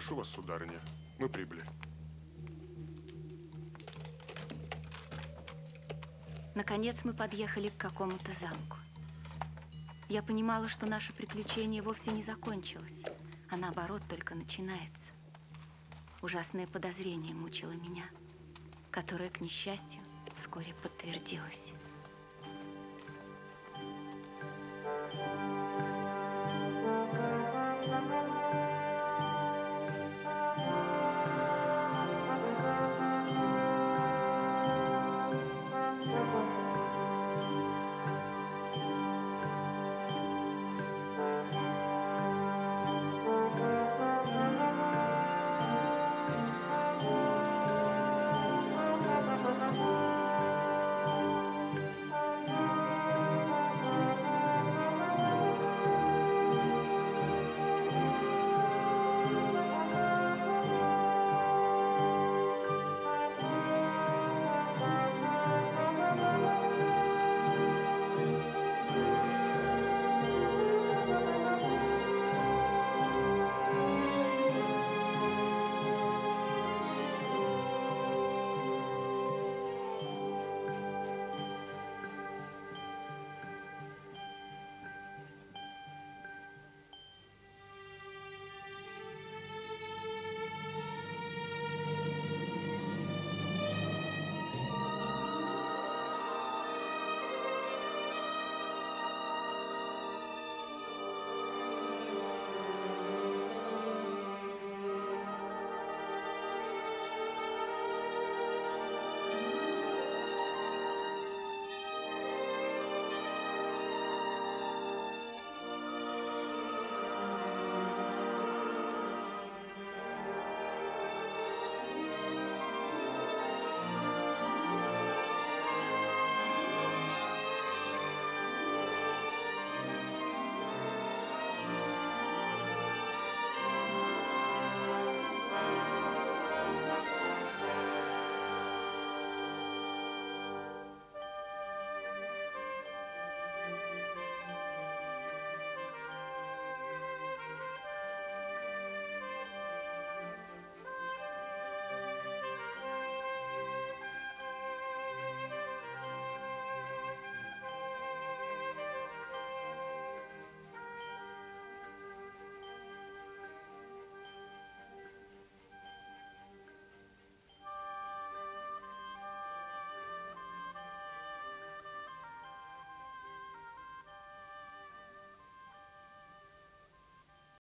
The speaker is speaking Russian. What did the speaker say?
Прошу вас, сударыня, мы прибыли. Наконец мы подъехали к какому-то замку. Я понимала, что наше приключение вовсе не закончилось, а наоборот только начинается. Ужасное подозрение мучило меня, которое, к несчастью, вскоре подтвердилось.